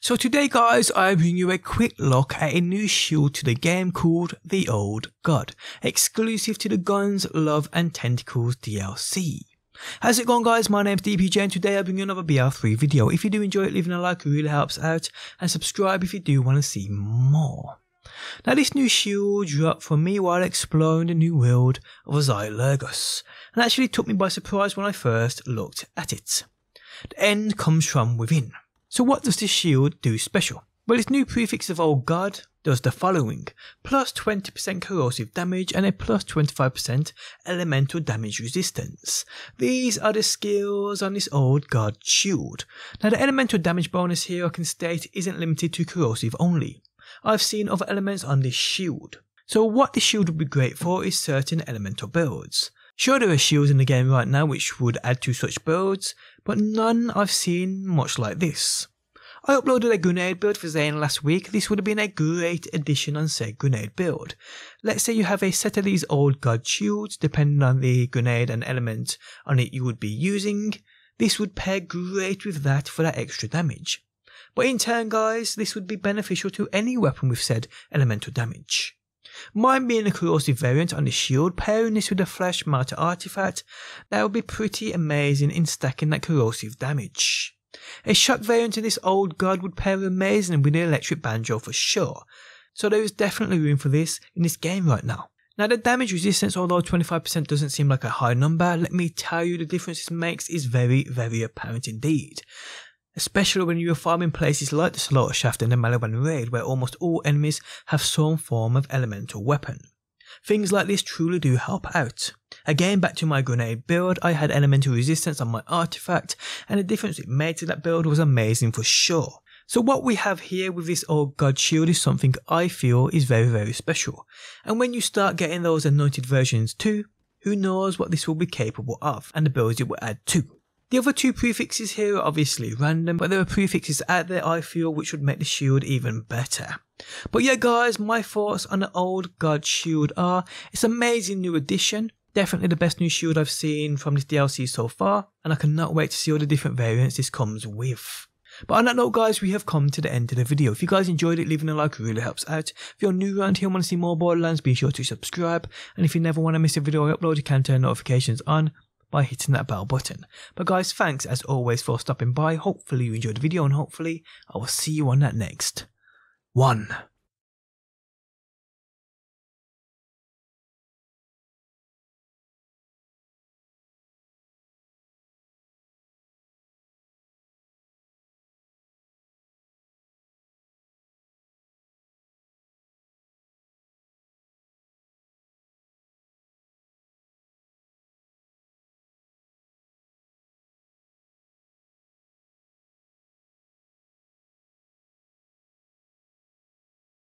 So today guys, I bring you a quick look at a new shield to the game called The Old God, exclusive to the Guns, Love and Tentacles DLC. How's it going guys, my name's DPJ and today I bring you another BL3 video. If you do enjoy it, leaving a like really helps out and subscribe if you do want to see more. Now this new shield dropped for me while exploring the new world of Xylourgos and actually took me by surprise when I first looked at it. The end comes from within. So what does this shield do special? Well, its new prefix of Old guard does the following plus 20% corrosive damage and a plus 25% elemental damage resistance. These are the skills on this Old guard shield. Now, the elemental damage bonus here I can state isn't limited to corrosive only. I've seen other elements on this shield. So, what this shield would be great for is certain elemental builds. Sure, there are shields in the game right now which would add to such builds, but none I've seen much like this. I uploaded a grenade build for Zane last week. This would have been a great addition on said grenade build. Let's say you have a set of these old god shields, depending on the grenade and element on it you would be using. This would pair great with that for that extra damage. But in turn guys, this would be beneficial to any weapon with said elemental damage. Mine being a corrosive variant on the shield, pairing this with a flesh matter artifact, that would be pretty amazing in stacking that corrosive damage. A shock variant in this old god would pair amazing with the electric banjo for sure, so there is definitely room for this in this game right now. Now the damage resistance, although 25% doesn't seem like a high number, let me tell you the difference this makes is very, very apparent indeed especially when you are farming places like the Slaughter Shaft and the Maliwan Raid where almost all enemies have some form of elemental weapon. Things like this truly do help out. Again, back to my grenade build, I had elemental resistance on my artifact, and the difference it made to that build was amazing for sure. So what we have here with this old god shield is something I feel is very very special. And when you start getting those anointed versions too, who knows what this will be capable of and the builds it will add too. The other two prefixes here are obviously random, but there are prefixes out there I feel which would make the shield even better. But yeah guys, my thoughts on the old God shield are, it's an amazing new addition, definitely the best new shield I've seen from this DLC so far, and I cannot wait to see all the different variants this comes with. But on that note guys, we have come to the end of the video. If you guys enjoyed it, leaving a like really helps out. If you're new around here and want to see more Borderlands, be sure to subscribe. And if you never want to miss a video I upload, you can turn notifications on by hitting that bell button. But guys, thanks as always for stopping by. Hopefully you enjoyed the video and hopefully I will see you on that next one.